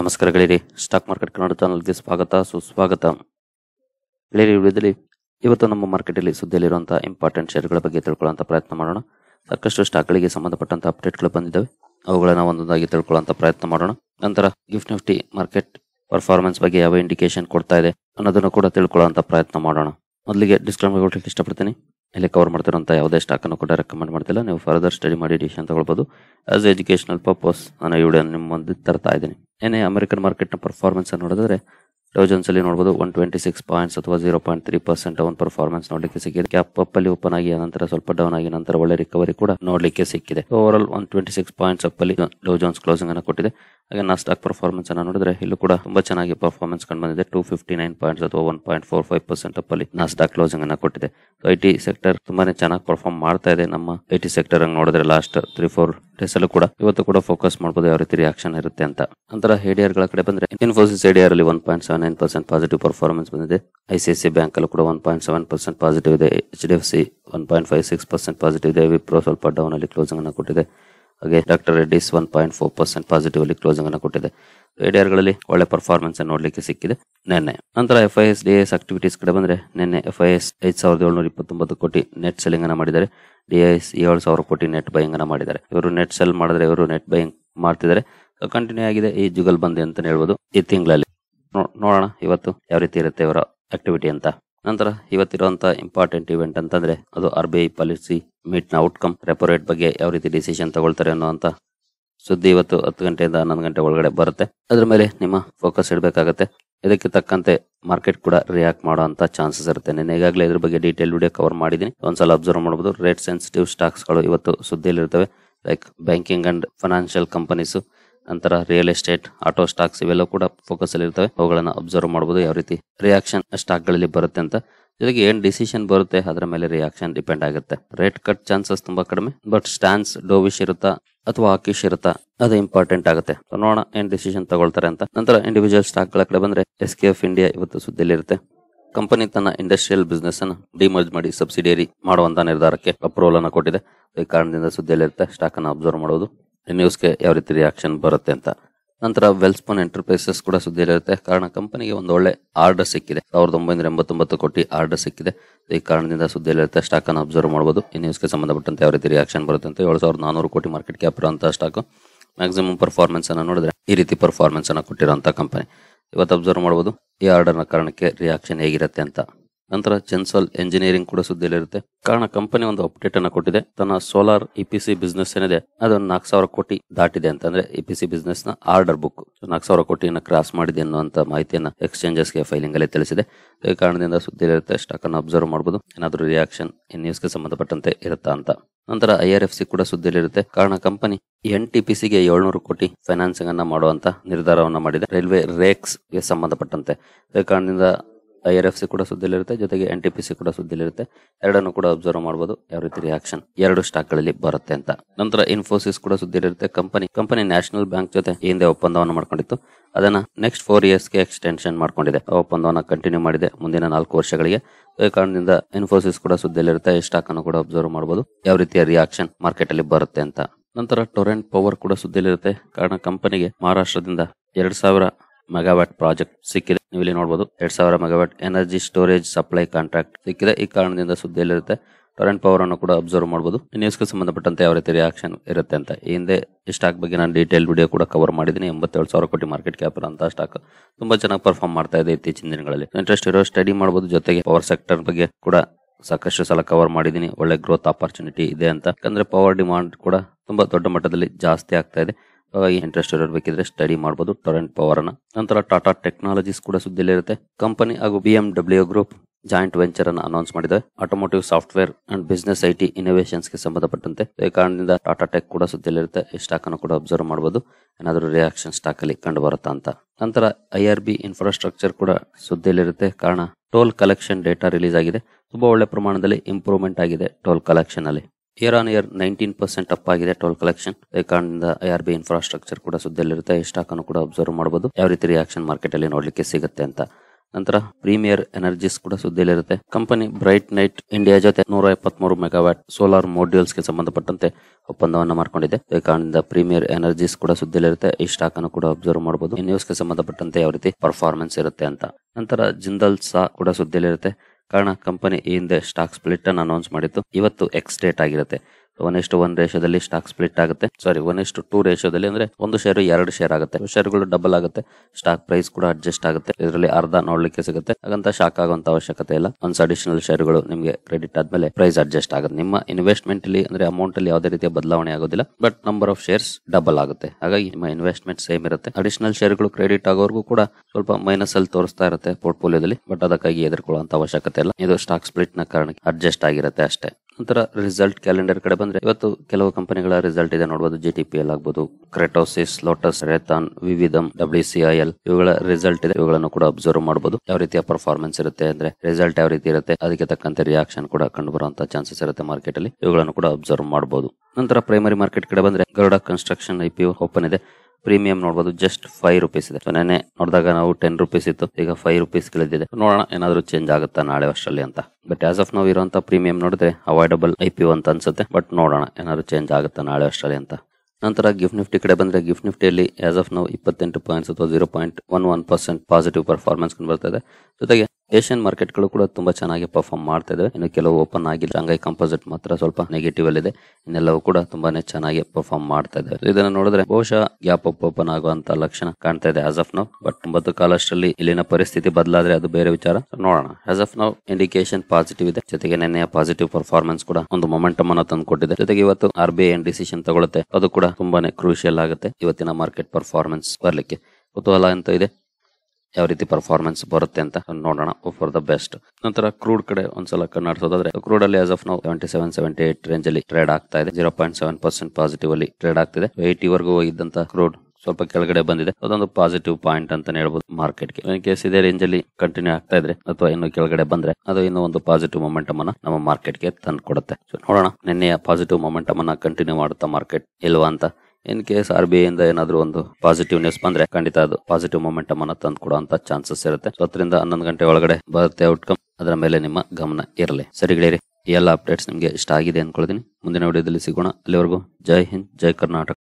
ನಮಸ್ಕಾರ ಗೆಳೆಯರಿ stock market Kannada ಚಾನಲ್ಗೆ ಸ್ವಾಗತ, ಸುಸ್ವಾಗತ. ಗೆಳೆಯರಿ ವಿಡಿಯೋದಲ್ಲಿ ಇವತ್ತು ನಮ್ಮ ಮಾರ್ಕೆಟಲ್ಲಿ ಸುದ್ದಿಯಲ್ಲಿರುವಂತಹ ಇಂಪಾರ್ಟೆಂಟ್ ಶೇರ್ಗಳ ಬಗ್ಗೆ ತಿಳ್ಕೊಳ್ಳುವಂತ ಪ್ರಯತ್ನ ಮಾಡೋಣ. ಸಾಕಷ್ಟು ಸ್ಟಾಕ್ಗಳಿಗೆ ಸಂಬಂಧಪಟ್ಟಂತ ಅಪ್ಡೇಟ್ಗಳು ಬಂದಿದ್ದಾವೆ. ಅವುಗಳನ್ನ ಒಂದೊಂದಾಗಿ ತಿಳ್ಕೊಳ್ಳುವಂತ ಪ್ರಯತ್ನ ಮಾಡೋಣ. ನಂತರ ಗಿಫ್ಟ್ ನಿಫ್ಟಿ ಮಾರ್ಕೆಟ್ ಪರ್ಫಾರ್ಮೆನ್ಸ್ ಬಗ್ಗೆ ಯಾವ ಇಂಡಿಕೇಶನ್ ಕೊಡ್ತಾ ಇದೆ ಅನ್ನೋದನ್ನು ಕೂಡ ತಿಳ್ಕೊಳ್ಳುವಂತ ಪ್ರಯತ್ನ ಮಾಡೋಣ. ಮೊದಲಿಗೆ ಡಿಸ್ಕ್ಲೈಮರ್ ಕೊಡ್ಲಿಕ್ಕೆ ಇಷ್ಟಪಡ್ತೀನಿ. ಇಲ್ಲಿ ಕವರ್ ಮಾಡ್ತಿರೋಂಥ ಯಾವುದೇ ಸ್ಟಾಕ್ ಅನ್ನು ಕೂಡ ರೆಕಮೆಂಡ್ ಮಾಡ್ತಿಲ್ಲ. ನೀವು ಫರ್ದರ್ ಸ್ಟಡಿ ಮಾಡಿ ಡಿಸಿಷನ್ ತಗೊಳ್ಬೋದು. ಆಸ್ ಎಜುಕೇಶನಲ್ ಪರ್ಪಸ್ ನಾನು ಈ ವಿಡಿಯೋ ನಿಮ್ಮ ಮುಂದೆ ತರ್ತಾ ಇದ್ದೀನಿ. ಏನೇ ಅಮೆರಿಕನ್ ಮಾರ್ಕೆಟ್ನ ಪರ್ಫಾರ್ಮೆನ್ಸ್ ನೋಡಿದ್ರೆ ಡೌಜನ್ಸ್ ಅಲ್ಲಿ ನೋಡಬಹುದು ಒನ್ ಟ್ವೆಂಟಿ ಸಿಕ್ಸ್ ಪಾಯಿಂಟ್ಸ್ ಅಥವಾ ಜೀರೋ ಪಾಯಿಂಟ್ ತ್ರೀ ಪರ್ಸೆಂಟ್ ಒಂದು ಪರ್ಫಾರ್ಮೆನ್ಸ್ ನೋಡಲಿಕ್ಕೆ ಸಿಕ್ಕಿದೆ. ಕ್ಯಾಪ್ ಅಪ್ ಅಲ್ಲಿ ಓಪನ್ ಆಗಿ ನಂತರ ಸ್ವಲ್ಪ ಡೌನ್ ಆಗಿ ನಂತರ ಒಳ್ಳೆ ರಿಕವರಿ ಕೂಡ ನೋಡಲಿಕ್ಕೆ ಸಿಕ್ಕಿದೆ. Over all one twenty six points up ಅಲ್ಲಿ ಡೌಜನ್ಸ್ ಕ್ಲೋಸಿಂಗ್ ಅನ್ನು ಕೊಟ್ಟಿದೆ. ಹಾಗೆ ನಾ ಸ್ಟಾಕ್ ಪರ್ಫಾರ್ಮೆನ್ಸ್ ಅನ್ನು ನೋಡಿದ್ರೆ ಇಲ್ಲೂ ಕೂಡ ತುಂಬಾ ಚೆನ್ನಾಗಿ ಪರ್ಫಾರ್ಮೆನ್ಸ್ ಕಂಡು ಬಂದಿದೆ. ಟೂ ಫಿಫ್ಟಿ ನೈನ್ ಪಾಯಿಂಟ್ಸ್ ಅಥವಾ one point four five percent ಅಲ್ಲಿ ನಾ ಸ್ಟಾಕ್ ಕ್ಲೋಸಿಂಗ್ ಅನ್ನು ಕೊಟ್ಟಿದೆ. ಐ ಟಿ ಸೆಕ್ಟರ್ ತುಂಬಾನೇ ಚೆನ್ನಾಗಿ ಪರ್ಫಾರ್ಮ್ ಮಾಡ್ತಾ ಇದೆ. ನಮ್ಮ ಐ ಟಿ ಸೆಕ್ಟರ್ ಹಂಗ್ ನೋಡಿದ್ರೆ ಲಾಸ್ಟ್ ತ್ರೀ ಫೋರ್ ಡೇಸ್ ಅಲ್ಲೂ ಕೂಡ ಇವತ್ತು ಕೂಡ ಫೋಕಸ್ ಮಾಡಬಹುದು ಯಾವ ರೀತಿ ರಿಯಾಕ್ಷನ್ ಇರುತ್ತೆ ಅಂತ. ನಂತರ ಎಡಿಆರ್ಗಳ ಕಡೆ ಬಂದ್ರೆ ಇನ್ಫೋಸಿಸ್ ಎಡಿಆರ್ ಅಲ್ಲಿ one point seven nine percent positive performance ಬಂದಿದೆ. ಐಸಿಐಸಿ ಬ್ಯಾಂಕ್ ಅಲ್ಲೂ ಕೂಡ one point seven percent positive ಇದೆ. H D F C one point five six percent positive ಇದೆ. ವಿಪ್ರೋ ಸ್ವಲ್ಪ ಡೌನ್ ಅಲ್ಲಿ ಕ್ಲೋಸಿಂಗ್ ಅನ್ನು ಕೊಟ್ಟಿದೆ. ಹಾಗೆ doctor Reddy's one point four percent positive ಅಲ್ಲಿ ಕ್ಲೋಸಿಂಗ್ ಅನ್ನು ಕೊಟ್ಟಿದೆ. ಎಡಿಆರ್ಗಳಲ್ಲಿ ಒಳ್ಳೆ ಪರ್ಫಾರ್ಮೆನ್ಸ್ ನೋಡ್ಲಿಕ್ಕೆ ಸಿಕ್ಕಿದೆ ನಿನ್ನೆ. ನಂತರ F I S D S activities ಕಡೆ ಬಂದ್ರೆ ನಿನ್ನೆ ಎಫ್ ಐ ಎಸ್ ಐದ್ ಸಾವಿರದ ಏಳ್ನೂರ ಇಪ್ಪತ್ತೊಂಬತ್ತು ಕೋಟಿ ನೆಟ್ ಸೆಲ್ಲಿಂಗ್ ಅನ್ನ ಮಾಡಿದ್ದಾರೆ. ಡಿ ಎಸ್ ಏಳು ಸಾವಿರ ಕೋಟಿ ನೆಟ್ ಬೈಯಿಂಗ್ ಅನ್ನ ಮಾಡಿದ್ದಾರೆ. ಇವರು ನೆಟ್ ಸೆಲ್ ಮಾಡಿದ್ರೆ ಇವರು ನೆಟ್ ಬೈಯಿಂಗ್ ಮಾಡ್ತಿದ್ದಾರೆ. ಕಂಟಿನ್ಯೂ ಆಗಿದೆ ಈ ಜುಗಲ್ ಬಂದಿ ಅಂತ ಹೇಳ್ಬೋದು ಈ ತಿಂಗಳಲ್ಲಿ. ನೋಡೋಣ ಇವತ್ತು ಯಾವ ರೀತಿ ಇರುತ್ತೆ ಇವರ ಆಕ್ಟಿವಿಟಿ ಅಂತ. ನಂತರ ಇವತ್ತಿರುವಂತ ಇಂಪಾರ್ಟೆಂಟ್ ಇವೆಂಟ್ ಅಂತಂದ್ರೆ ಅದು ಆರ್ ಬಿ ಐ ಪಾಲಿಸಿ ಮೀಟ್ನ ಔಟ್ಕಮ್ ರೆಪೋ ರೇಟ್ ಬಗ್ಗೆ ಯಾವ ರೀತಿ ಡಿಸಿಷನ್ ತಗೊಳ್ತಾರೆ ಅನ್ನುವಂತ ಸುದ್ದಿ ಇವತ್ತು ಹತ್ತು ಗಂಟೆಯಿಂದ ಹನ್ನೊಂದು ಗಂಟೆ ಒಳಗಡೆ ಬರುತ್ತೆ. ಅದರ ಮೇಲೆ ನಿಮ್ಮ ಫೋಕಸ್ ಇಡಬೇಕಾಗತ್ತೆ. ಇದಕ್ಕೆ ತಕ್ಕಂತೆ ಮಾರ್ಕೆಟ್ ಕೂಡ ರಿಯಾಕ್ಟ್ ಮಾಡುವಂತ ಚಾನ್ಸಸ್ ಇರುತ್ತೆ. ನಿನ್ನೆ ಈಗಾಗಲೇ ಇದ್ರ ಬಗ್ಗೆ ಡೀಟೇಲ್ ವಿಡಿಯೋ ಕವರ್ ಮಾಡಿದ್ದೀನಿ. ಒಂದ್ಸಲ ಅಬ್ಸರ್ವ್ ಮಾಡಬಹುದು ರೇಟ್ ಸೆನ್ಸಿಟಿವ್ ಸ್ಟಾಕ್ಸ್ಗಳು ಇವತ್ತು ಸುದ್ದಿಯಲ್ಲಿರ್ತವೆ. Like banking and financial companies ನಂತರ ರಿಯಲ್ ಎಸ್ಟೇಟ್ ಆಟೋ ಸ್ಟಾಕ್ಸ್ ಇವೆಲ್ಲ ಕೂಡ ಫೋಕಸ್ ಅಲ್ಲಿ ಇರ್ತವೆ. ಅವುಗಳನ್ನ ಅಬ್ಸರ್ವ್ ಮಾಡಬಹುದು ಯಾವ ರೀತಿ ರಿಯಾಕ್ಷನ್ ಸ್ಟಾಕ್ಗಳಲ್ಲಿ ಬರುತ್ತೆ ಅಂತ. ಜೊತೆಗೆ ಏನ್ ಡಿಸಿಷನ್ ಬರುತ್ತೆ, ಅದರ ಮೇಲೆ ರಿಯಾಕ್ಷನ್ ಡಿಪೆಂಡ್ ಆಗುತ್ತೆ. ರೇಟ್ ಕಟ್ ಚಾನ್ಸಸ್ ತುಂಬಾ ಕಡಿಮೆ ಬಟ್ ಸ್ಟ್ಯಾನ್ಸ್ ಡೋವಿಶ್ ಇರುತ್ತಾ ಅಥವಾ ಆಕಿಶ್ ಇರುತ್ತಾ, ಅದು ಇಂಪಾರ್ಟೆಂಟ್ ಆಗುತ್ತೆ. ನೋಡೋಣ ಏನ್ ಡಿಸಿಷನ್ ತಗೊಳ್ತಾರೆ ಅಂತ. ನಂತರ ಇಂಡಿವಿಜುವಲ್ ಸ್ಟಾಕ್ಗಳ ಕಡೆ ಬಂದ್ರೆ ಎಸ್ ಕೆ ಎಫ್ ಇಂಡಿಯಾ ಇವತ್ತು ಸುದ್ದಿಯಲ್ಲಿರುತ್ತೆ ಕಂಪನಿ ತನ್ನ ಇಂಡಸ್ಟ್ರಿಯಲ್ ಬಿಸ್ನೆಸ್ ಅನ್ನು ಡಿಮರ್ಜ್ ಮಾಡಿ ಸಬ್ಸಿಡಿಯರಿ ಮಾಡುವಂತ ನಿರ್ಧಾರಕ್ಕೆ ಅಪ್ರೂವಲ್ ಅನ್ನು ಕೊಟ್ಟಿದೆ. ಈ ಕಾರಣದಿಂದ ಸುದ್ದಿಯಲ್ಲಿರುತ್ತೆ ಸ್ಟಾಕ್ ಅನ್ನು ಅಬ್ಸರ್ವ್ ಮಾಡೋದು. ನ್ಯೂಸ್ಗೆ ಯಾವ ರೀತಿ ರಿಯಾಕ್ಷನ್ ಬರುತ್ತೆ ಅಂತ. ನಂತರ ವೆಲ್ಸ್ಪನ್ ಎಂಟರ್ಪ್ರೈಸಸ್ ಕೂಡ ಸುದ್ದಿಯಲ್ಲಿರುತ್ತೆ. ಕಾರಣ ಕಂಪನಿಗೆ ಒಂದು ಒಳ್ಳೆ ಆರ್ಡರ್ ಸಿಕ್ಕಿದೆ. ಸಾವಿರದ ಒಂಬೈನೂರ ಎಂಬತ್ತೊಂಬತ್ತು ಕೋಟಿ ಆರ್ಡರ್ ಸಿಕ್ಕಿದೆ. ಈ ಕಾರಣದಿಂದ ಸುದ್ದಿಯಲ್ಲಿರುತ್ತೆ ಸ್ಟಾಕ್ ಅನ್ನು ಅಬ್ಸರ್ವ್ ಮಾಡಬಹುದು ಈ ನ್ಯೂಸ್ಗೆ ಸಂಬಂಧಪಟ್ಟಂತೆ ಯಾವ ರೀತಿ ರಿಯಾಕ್ಷನ್ ಬರುತ್ತೆ ಅಂತ ಏಳು ಸಾವಿರದ ನಾನೂರು ಕೋಟಿ ಮಾರ್ಕೆಟ್ ಕ್ಯಾಪ್ ಇರುವಂತಹ ಸ್ಟಾಕ್ ಮ್ಯಾಕ್ಸಿಮಮ್ ಪರ್ಫಾರ್ಮೆನ್ಸ್ ಅನ್ನು ನೋಡಿದ್ರೆ ಈ ರೀತಿ ಪರ್ಫಾರ್ಮೆನ್ಸ್ ಅನ್ನು ಕೊಟ್ಟಿರುವಂತಹ ಕಂಪನಿ ಇವತ್ತು ಅಬ್ಸರ್ವ್ ಮಾಡಬಹುದು ಈ ಆರ್ಡರ್ನ ಕಾರಣಕ್ಕೆ ರಿಯಾಕ್ಷನ್ ಹೇಗಿರುತ್ತೆ ಅಂತ. ನಂತರ ಜೆನ್ಸಲ್ ಎಂಜಿನಿಯರಿಂಗ್ ಕೂಡ ಸುದ್ದಿಯಲ್ಲಿರುತ್ತೆ. ಕಾರಣ ಕಂಪನಿ ಒಂದು ಅಪ್ಡೇಟ್ ಅನ್ನ ಕೊಟ್ಟಿದೆ. ತನ್ನ ಸೋಲಾರ್ ಇಪಿಸಿ ಬಿಸ್ನೆಸ್ ಏನಿದೆ ಅದು ನಾಲ್ಕು ಸಾವಿರ ಕೋಟಿ ದಾಟಿದೆ ಅಂತಂದ್ರೆ ಇಪಿಸಿ ಬಿಸ್ನೆಸ್ನ ಆರ್ಡರ್ ಬುಕ್ ನಾಲ್ಕು ಸಾವಿರ ಕೋಟಿಯನ್ನು ಕ್ರಾಸ್ ಮಾಡಿದೆ ಅನ್ನುವಂತ ಮಾಹಿತಿಯನ್ನ ಎಕ್ಸ್ಚೇಂಜಸ್ಗೆ ಫೈಲಿಂಗ್ ಅಲ್ಲಿ ತಿಳಿಸಿದೆ. ಈ ಕಾರಣದಿಂದ ಸುದ್ದಿಯಲ್ಲಿರುತ್ತೆ ಸ್ಟಾಕ್ ಅನ್ನು ಅಬ್ಸರ್ವ್ ಮಾಡಬಹುದು ಏನಾದರೂ ರಿಯಾಕ್ಷನ್ ಈ ನ್ಯೂಸ್ಗೆ ಸಂಬಂಧಪಟ್ಟಂತೆ ಇರುತ್ತಾ ಅಂತ. ನಂತರ ಐ ಆರ್ ಎಫ್ ಸಿ ಕೂಡ ಸುದ್ದಿಯಲ್ಲಿರುತ್ತೆ. ಕಾರಣ ಕಂಪನಿ ಎನ್ ಟಿ ಪಿ ಸಿಗೆ ಏಳ್ನೂರು ಕೋಟಿ ಫೈನಾನ್ಸಿಂಗ್ ಅನ್ನ ಮಾಡುವಂತ ನಿರ್ಧಾರವನ್ನ ಮಾಡಿದೆ. ರೈಲ್ವೆ ರೇಕ್ಸ್ಗೆ ಸಂಬಂಧಪಟ್ಟಂತೆ. ಈ ಕಾರಣದಿಂದ ಐ ಎಫ್ ಸಿ ಕೂಡ ಸುದ್ದಿಲಿರುತ್ತೆ ಜೊತೆಗೆ ಎನ್ ಟಿ ಪಿ ಸಿ ಕೂಡ ಸುದ್ದಿಲಿರುತ್ತೆ ಎರಡನ್ನು ಕೂಡ ಅಬ್ಸರ್ವ್ ಮಾಡಬಹುದು ಯಾವ ರೀತಿ ರಿಯಾಕ್ಷನ್ ಎರಡು ಸ್ಟಾಕ್ಗಳಲ್ಲಿ ಬರುತ್ತೆ ಅಂತ. ನಂತರ ಇನ್ಫೋಸಿಸ್ ಕೂಡ ಸುದ್ದಿಲಿರುತ್ತೆ ಕಂಪನಿ ಕಂಪನಿ ನ್ಯಾಷನಲ್ ಬ್ಯಾಂಕ್ ಜೊತೆ ಹಿಂದೆ ಒಪ್ಪಂದವನ್ನು ಮಾಡ್ಕೊಂಡಿತ್ತು. ಅದನ್ನ ನೆಕ್ಸ್ಟ್ ಫೋರ್ ಇಯರ್ಸ್ಗೆ ಎಕ್ಸ್ಟೆನ್ಷನ್ ಮಾಡ್ಕೊಂಡಿದೆ. ಒಪ್ಪಂದವನ್ನ ಕಂಟಿನ್ಯೂ ಮಾಡಿದೆ ಮುಂದಿನ ನಾಲ್ಕು ವರ್ಷಗಳಿಗೆ. ಈ ಕಾರಣದಿಂದ ಇನ್ಫೋಸಿಸ್ ಕೂಡ ಸುದ್ದಿಲಿರುತ್ತೆ ಈ ಸ್ಟಾಕ್ ಅನ್ನು ಕೂಡ ಅಬ್ಸರ್ವ್ ಮಾಡಬಹುದು ಯಾವ ರೀತಿಯ ರಿಯಾಕ್ಷನ್ ಮಾರ್ಕೆಟ್ ಅಲ್ಲಿ ಬರುತ್ತೆ ಅಂತ. ನಂತರ ಟೊರೆಂಟ್ ಪವರ್ ಕೂಡ ಸುದ್ದಿಲಿರುತ್ತೆ ಕಾರಣ ಕಂಪನಿಗೆ ಮಹಾರಾಷ್ಟ್ರದಿಂದ ಎರಡ್ ಸಾವಿರ ಮೆಗಾವ್ಯಾಟ್ ಪ್ರಾಜೆಕ್ಟ್ ಸಿಕ್ಕಿದೆ. ನೀವು ಇಲ್ಲಿ ನೋಡಬಹುದು ಎರಡ್ ಸಾವಿರ megawatt energy storage supply contract ಸಿಕ್ಕಿದೆ. ಈ ಕಾರಣದಿಂದ ಸುದ್ದಿಯಲ್ಲಿರುತ್ತೆ. ಟೊರೆಂಟ್ ಪವರ್ ಅನ್ನು ಕೂಡ ಅಬ್ಸರ್ವ್ ಮಾಡಬಹುದು ನ್ಯೂಸ್ಗೆ ಸಂಬಂಧಪಟ್ಟಂತೆ ಯಾವ ರೀತಿ ರಿಯಾಕ್ಷನ್ ಇರುತ್ತೆ ಅಂತ ಈ ಹಿಂದೆ ಸ್ಟಾಕ್ ಬಗ್ಗೆ ನಾನು ಡೀಟೇಲ್ ವಿಡಿಯೋ ಕೂಡ ಕವರ್ ಮಾಡಿದ್ದೀನಿ. ಎಂಬತ್ತೇಳು ಸಾವಿರ ಕೋಟಿ ಮಾರ್ಕೆಟ್ ಕ್ಯಾಪ್ ಅಂತ ಸ್ಟಾಕ್ ತುಂಬಾ ಚೆನ್ನಾಗಿ ಪರ್ಫಾರ್ಮ್ ಮಾಡ್ತಾ ಇದೆ ಇತ್ತೀಚಿನ ದಿನಗಳಲ್ಲಿ. ಇಂಟ್ರೆಸ್ಟ್ ಇರೋ ಸ್ಟಡಿ ಮಾಡಬಹುದು ಜೊತೆಗೆ ಪವರ್ ಸೆಕ್ಟರ್ ಬಗ್ಗೆ ಕೂಡ ಸಾಕಷ್ಟು ಸಲ ಕವರ್ ಮಾಡಿದ್ದೀನಿ. ಒಳ್ಳೆ ಗ್ರೋತ್ ಆಪರ್ಚುನಿಟಿ ಇದೆ ಅಂತ. ಯಾಕಂದ್ರೆ ಪವರ್ ಡಿಮಾಂಡ್ ಕೂಡ ತುಂಬಾ ದೊಡ್ಡ ಮಟ್ಟದಲ್ಲಿ ಜಾಸ್ತಿ ಆಗ್ತಾ ಇದೆ. ಇಂಟ್ರೆಸ್ಟ್ ಇರೋರು ಬೇಕಿದ್ರೆ ಸ್ಟಡಿ ಮಾಡಬಹುದು ಟೊರೆಂಟ್ ಪವರ್ ಅನ್ನ. ನಂತರ ಟಾಟಾ ಟೆಕ್ನಾಲಜೀಸ್ ಕೂಡ ಸುದ್ದಿಯಲ್ಲಿರುತ್ತೆ ಕಂಪನಿ ಹಾಗೂ B M W group joint venture ಅನ್ನು ಅನೌನ್ಸ್ ಮಾಡಿದೆ. Automotive software and business IT ಇನೋವೇಷನ್ಸ್ಗೆ ಸಂಬಂಧಪಟ್ಟಂತೆ. ಈ ಕಾರಣದಿಂದ ಟಾಟಾ ಟೆಕ್ ಕೂಡ ಸುದ್ದಿಯಲ್ಲಿರುತ್ತೆ ಈ ಸ್ಟಾಕ್ ಅನ್ನು ಕೂಡ ಅಬ್ಸರ್ವ್ ಮಾಡಬಹುದು ಏನಾದರೂ ರಿಯಾಕ್ಷನ್ ಸ್ಟಾಕ್ ಅಲ್ಲಿ ಕಂಡು ಬರುತ್ತಾ ಅಂತ. ನಂತರ ಐ ಆರ್ ಬಿ ಇನ್ಫ್ರಾಸ್ಟ್ರಕ್ಚರ್ ಕೂಡ ಸುದ್ದಿಯಲ್ಲಿರುತ್ತೆ ಕಾರಣ ಟೋಲ್ ಕಲೆಕ್ಷನ್ ಡೇಟಾ ರಿಲೀಸ್ ಆಗಿದೆ. ತುಂಬಾ ಒಳ್ಳೆ ಪ್ರಮಾಣದಲ್ಲಿ ಇಂಪ್ರೂವ್ಮೆಂಟ್ ಆಗಿದೆ ಟೋಲ್ ಕಲೆಕ್ಷನ್ ಅಲ್ಲಿ. Year on year nineteen percent up ಆಗಿದೆ ಟೋಲ್ ಕಲೆಕ್ಷನ್ ಈ ಕಾರಣದಿಂದ ಆರ್ ಬಿ ಇನ್ಫ್ರಾಸ್ಟ್ರಕ್ಚರ್ ಕೂಡ ಸುದ್ದಿಯಲ್ಲಿರುತ್ತೆ. ಈ ಸ್ಟಾಕ್ ಅನ್ನು ಕೂಡ ಅಬ್ಸರ್ವ್ ಮಾಡಬಹುದು. ಯಾವ ರೀತಿ ರಿಯಾಕ್ಷನ್ ಮಾರ್ಕೆಟ್ ಅಲ್ಲಿ ನೋಡ್ಲಿಕ್ಕೆ ಸಿಗುತ್ತೆ ಅಂತ. ನಂತರ ಪ್ರೀಮಿಯರ್ ಎನರ್ಜಿಸ್ ಕೂಡ ಸುದ್ದಿಯಲ್ಲಿರುತ್ತೆ. ಕಂಪನಿ ಬ್ರೈಟ್ ನೈಟ್ ಇಂಡಿಯಾ ಜೊತೆ ನೂರ ಎಪ್ಪತ್ಮೂರು ಮೆಗಾವ್ಯಾಟ್ ಸೋಲಾರ್ ಮಾಡ್ಯೂಲ್ಸ್ಗೆ ಸಂಬಂಧಪಟ್ಟಂತೆ ಒಪ್ಪಂದವನ್ನು ಮಾಡಿಕೊಂಡಿದೆ. ಈ ಕಾರಣದಿಂದ ಪ್ರೀಮಿಯರ್ ಎನರ್ಜೀಸ್ ಕೂಡ ಸುದ್ದಿಯಲ್ಲಿರುತ್ತೆ. ಈ ಸ್ಟಾಕ್ ಅನ್ನು ಕೂಡ ಅಬ್ಸರ್ವ್ ಮಾಡಬಹುದು. ನ್ಯೂಸ್ಗೆ ಸಂಬಂಧಪಟ್ಟಂತೆ ಯಾವ ರೀತಿ ಪರ್ಫಾರ್ಮೆನ್ಸ್ ಇರುತ್ತೆ ಅಂತ. ನಂತರ ಜಿಂದಲ್ ಸಾ ಕೂಡ ಸುದ್ದಿಯಲ್ಲಿರುತ್ತೆ. ಕಾರಣ ಕಂಪನಿ ಹಿಂದೆ ಸ್ಟಾಕ್ ಸ್ಪ್ಲಿಟ್ ಅನ್ನು ಅನೌನ್ಸ್ ಮಾಡಿತ್ತು ಇವತ್ತು ಎಕ್ಸ್ ಡೇಟ್ ಆಗಿರುತ್ತೆ. ಒನ್ ಇಷ್ಟು ಒನ್ ರೇಷೋದಲ್ಲಿ ಸ್ಟಾಕ್ ಸ್ಪ್ಲಿಟ್ ಆಗುತ್ತೆ. Sorry one is to two ರೇಷೋದಲ್ಲಿ ಅಂದ್ರೆ ಒಂದು ಶೇರ್ ಎರಡು ಶೇರ್ ಆಗುತ್ತೆ. ಶೇರ್ಗಳು ಡಬಲ್ ಆಗುತ್ತೆ. ಸ್ಟಾಕ್ ಪ್ರೈಸ್ ಕೂಡ ಅಡ್ಜಸ್ಟ್ ಆಗುತ್ತೆ. ಇದರಲ್ಲಿ ಅರ್ಧ ನೋಡ್ಲಿಕ್ಕೆ ಸಿಗುತ್ತೆ. ಹಾಗಂತ ಶಾಕ್ ಆಗುವಂತ ಅವಶ್ಯಕತೆ ಇಲ್ಲ. ಒನ್ಸ್ ಅಡಿಷನಲ್ ಶೇರ್ಗಳು ನಿಮಗೆ ಕ್ರೆಡಿಟ್ ಆದ್ಮೇಲೆ ಪ್ರೈಸ್ ಅಡ್ಜಸ್ಟ್ ಆಗುತ್ತೆ. ನಿಮ್ಮ ಇನ್ವೆಸ್ಟ್ಮೆಂಟ್ ಅಲ್ಲಿ ಅಂದ್ರೆ ಅಮೌಂಟ್ ಅಲ್ಲಿ ಯಾವುದೇ ರೀತಿಯ ಬದಲಾವಣೆ ಆಗೋದಿಲ್ಲ. But number of shares double ಆಗುತ್ತೆ. ಹಾಗಾಗಿ ನಿಮ್ಮ ಇನ್ವೆಸ್ಟ್ಮೆಂಟ್ ಸೇಮ್ ಇರುತ್ತೆ. ಅಡಿಷನಲ್ ಶೇರ್ಗಳು ಕ್ರೆಡಿಟ್ ಆಗೋವರೆಗೂ ಕೂಡ ಸ್ವಲ್ಪ ಮೈನಸ್ ಅಲ್ಲಿ ತೋರಿಸ್ತಾ ಇರುತ್ತೆ ಪೋರ್ಟ್ಫೋಲಿಯೋದಲ್ಲಿ ಬಟ್ ಅದಕ್ಕಾಗಿ ಎದುರ್ಕೊಳ್ಳುವಂತ ಅವಶ್ಯಕತೆ ಇಲ್ಲ. ಇದು ಸ್ಟಾಕ್ ಸ್ಪ್ಲಿಟ್ನ ಕಾರಣಕ್ಕೆ ಅಡ್ಜಸ್ಟ್ ಆಗಿರುತ್ತೆ ಅಷ್ಟೇ. ನಂತರ ರಿಸಲ್ಟ್ ಕ್ಯಾಲೆಂಡರ್ ಕಡೆ ಬಂದ್ರೆ ಇವತ್ತು ಕೆಲವು ಕಂಪನಿಗಳ ರಿಸಲ್ಟ್ ಇದೆ ನೋಡಬಹುದು ಜಿ ಟಿ ಪಿ ಎಲ್ ಆಗ್ಬಹುದು ಕ್ರೆಟೋಸಿಸ್ ಲೋಟಸ್ ರೇತಾನ್ ವಿವಿಧಂ ಡಬ್ಲ್ಯೂ ಸಿ ಐ ಎಲ್ ಇವುಗಳ ರಿಸಲ್ಟ್ ಇದೆ. ಇವುಗಳನ್ನು ಕೂಡ ಅಬ್ಸರ್ವ್ ಮಾಡಬಹುದು ಯಾವ ರೀತಿಯ ಪರ್ಫಾರ್ಮೆನ್ಸ್ ಇರುತ್ತೆ ಅಂದ್ರೆ ರಿಸಲ್ಟ್ ಯಾವ ರೀತಿ ಇರುತ್ತೆ, ಅದಕ್ಕೆ ತಕ್ಕಂತೆ ರಿಯಾಕ್ಷನ್ ಕೂಡ ಕಂಡು ಬರುವಂತಹ ಚಾನ್ಸಸ್ ಇರುತ್ತೆ ಮಾರ್ಕೆಟ್ ಅಲ್ಲಿ. ಇವುಗಳನ್ನು ಕೂಡ ಅಬ್ಸರ್ವ್ ಮಾಡಬಹುದು ನಂತರ ಪ್ರೈಮರಿ ಮಾರ್ಕೆಟ್ ಕಡೆ ಬಂದ್ರೆ Garuda construction I P open ಇದೆ. ಪ್ರೀಮಿಯಂ ನೋಡಬಹುದು ಜಸ್ಟ್ ಫೈವ್ ರುಪೀಸ್ ಇದೆ. ನೆನೆ ನೋಡಿದಾಗ ನಾವು ಟೆನ್ ರುಪೀಸ್ ಇತ್ತು, ಈಗ ಫೈವ್ ರುಪೀಸ್ ಇಳಿದಿದೆ ನೋಡೋಣ, ಏನಾದ್ರು ಚೇಂಜ್ ಆಗುತ್ತಾ ನಾಳೆ ವರ್ಷದಲ್ಲಿ ಅಂತ. ಬಟ್ ಆಸ್ ಆಫ್ ನಾವು ಇರುವಂತ ಪ್ರೀಮಿಯಂ ನೋಡಿದ್ರೆ ಅವಾಯ್ಡಬಲ್ ಐ ಪಿ ಅಂತ ಅನ್ಸುತ್ತೆ. ಬಟ್ ನೋಡೋಣ, ಏನಾದ್ರು ಚೇಂಜ್ ಆಗುತ್ತಾ ನಾಳೆ ವರ್ಷದಲ್ಲಿ ಅಂತ. ನಂತರ ಗಿಫ್ಟ್ ನಿಫ್ಟಿ ಕಡೆ ಬಂದ್ರೆ ಗಿಫ್ಟ್ ನಿಫ್ಟಿಯಲ್ಲಿ ಆಸ್ ಆಫ್ ನಾವು ಇಪ್ಪತ್ತೆಂಟು ಪಾಯಿಂಟ್ಸ್ ಅಥವಾ zero point one one percent positive performance ಕಂಡು ಬರ್ತಾ ಇದೆ. ಜೊತೆಗೆ ಏಷ್ಯನ್ ಮಾರ್ಕೆಟ್ಗಳು ಕೂಡ ತುಂಬಾ ಚೆನ್ನಾಗಿ ಪರ್ಫಾರ್ಮ್ ಮಾಡ್ತಾ ಇದಾವೆ ಇನ್ನು ಕೆಲವು ಓಪನ್ ಆಗಿಲ್ಲ. ಹಂಗಾಗಿ ಕಂಪೋಸಿಟ್ ಮಾತ್ರ ಸ್ವಲ್ಪ ನೆಗೆಟಿವ್ ಅಲ್ಲಿ ಇದೆ ಇನ್ನೆಲ್ಲವೂ ಕೂಡ ತುಂಬಾನೇ ಚೆನ್ನಾಗಿ ಪರ್ಫಾರ್ಮ್ ಮಾಡ್ತಾ ಇದೆ ಇದನ್ನ ನೋಡಿದ್ರೆ ಬಹುಶಃ ಗ್ಯಾಪ್ ಅಪ್ ಓಪನ್ ಆಗುವಂತ ಲಕ್ಷಣ ಕಾಣ್ತಾ ಇದೆ ಆಸ್ ಆಫ್ ನೌ ಬಟ್ ಒಂಬತ್ತು ಕಾಲಷ್ಟರಲ್ಲಿ ಇಲ್ಲಿನ ಪರಿಸ್ಥಿತಿ ಬದಲಾದ್ರೆ ಅದು ಬೇರೆ ವಿಚಾರ. ನೋಡೋಣ. As of now indication positive ಇದೆ. ಜೊತೆಗೆ ನಿನ್ನೆಯ ಪಾಸಿಟಿವ್ ಪರ್ಫಾರ್ಮೆನ್ಸ್ ಕೂಡ ಒಂದು ಮೊಮೆಂಟಮ್ ಅನ್ನ ತಂದು ಕೊಟ್ಟಿದೆ ಜೊತೆಗೆ ಇವತ್ತು ಆರ್ ಬಿ ಐ ಡಿಸಿಷನ್ ತಗೊಳುತ್ತೆ. ಅದು ಕೂಡ ತುಂಬಾನೇ ಕ್ರೂಷಿಯಲ್ ಆಗುತ್ತೆ. ಇವತ್ತಿನ ಮಾರ್ಕೆಟ್ ಪರ್ಫಾರ್ಮೆನ್ಸ್ ಬರ್ಲಿಕ್ಕೆ. ಕುತೂಹಲ ಅಂತ ಇದೆ. ಯಾವ ರೀತಿ ಪರ್ಫಾರ್ಮೆನ್ಸ್ ಬರುತ್ತೆ ಅಂತ ನೋಡೋಣ. ಫಾರ್ ದ ಬೆಸ್ಟ್ ನಂತರ ಕ್ರೂಡ್ ಕಡೆ ಒಂದ್ಸಲ ಕನ್ನಡಿಸೋದಾದ್ರೆ ಕ್ರೂಡ್ ಅಲ್ಲಿ as of now seventy seven seventy eight range ಅಲ್ಲಿ ಟ್ರೇಡ್ ಆಗ್ತಾ ಇದೆ. Zero point seven percent positive ಅಲ್ಲಿ ಟ್ರೇಡ್ ಆಗ್ತಿದೆ. ಏಟಿ ವರ್ಗೂ ಹೋಗಿದ್ದಂತ ಕ್ರೂಡ್ ಸ್ವಲ್ಪ ಕೆಳಗಡೆ ಬಂದಿದೆ. ಅದೊಂದು ಪಾಸಿಟಿವ್ ಪಾಯಿಂಟ್ ಅಂತ ಹೇಳ್ಬೋದು ಮಾರ್ಕೆಟ್ಗೆ ಇನ್ ಕೇಸ್ ಇದೇ ರೇಂಜ್ ಅಲ್ಲಿ ಕಂಟಿನ್ಯೂ ಆಗ್ತಾ ಇದ್ರೆ ಅಥವಾ ಇನ್ನು ಕೆಳಗಡೆ ಬಂದ್ರೆ, ಅದು ಇನ್ನೂ ಒಂದು ಪಾಸಿಟಿವ್ ಮೊಮೆಂಟಮ್ ಅನ್ನ ನಮ್ಮ ಮಾರ್ಕೆಟ್ಗೆ ತಂದು ಕೊಡುತ್ತೆ ನೋಡೋಣ, ನಿನ್ನೆಯ ಪಾಸಿಟಿವ್ ಮೊಮೆಂಟಮ್ ಅನ್ನ ಕಂಟಿನ್ಯೂ ಮಾಡುತ್ತಾ ಮಾರ್ಕೆಟ್ ಇಲ್ವಾ ಅಂತ ಇನ್ ಕೇಸ್ ಆರ್ ಬಿ ಇಂದ ಏನಾದ್ರು ಒಂದು ಪಾಸಿಟಿವ್ ನ್ಯೂಸ್ ಬಂದ್ರೆ ಖಂಡಿತ ಅದು ಪಾಸಿಟಿವ್ ಮೊಮೆಂಟಮ್ ಅನ್ನ ತಂದು ಕೊಡುವಂತ ಚಾನ್ಸಸ್ ಇರುತ್ತೆ. ಹತ್ತರಿಂದ ಹನ್ನೊಂದು ಗಂಟೆ ಒಳಗಡೆ ಬರುತ್ತೆ ಔಟ್ಕಮ್ ಅದರ ಮೇಲೆ ನಿಮ್ಮ ಗಮನ ಇರಲಿ. ಸರಿ ಗೆಳೆಯರಿ, ಈ ಎಲ್ಲ ಅಪ್ಡೇಟ್ಸ್ ನಿಮಗೆ ಇಷ್ಟ ಆಗಿದೆ ಅನ್ಕೊಳ್ತೀನಿ. ಮುಂದಿನ ವಿಡಿಯೋದಲ್ಲಿ ಸಿಗೋಣ. ಅಲ್ಲಿವರೆಗೂ ಜೈ ಹಿಂದ್, ಜೈ ಕರ್ನಾಟಕ.